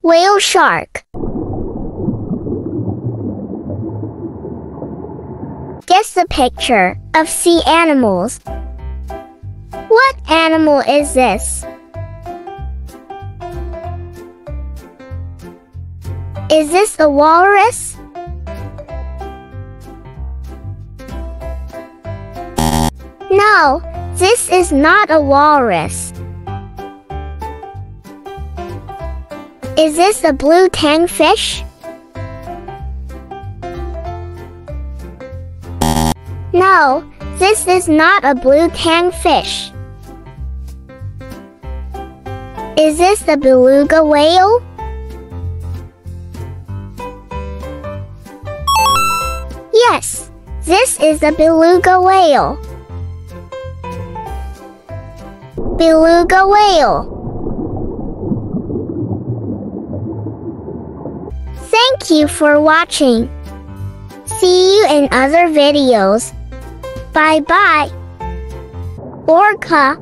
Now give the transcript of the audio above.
Whale shark. Guess the picture of sea animals. What animal is this? Is this a walrus? No, this is not a walrus. Is this a blue tang fish? No, this is not a blue tang fish. Is this a beluga whale? Yes, this is a beluga whale. Beluga whale. Thank you for watching. See you in other videos. Bye bye. Orca.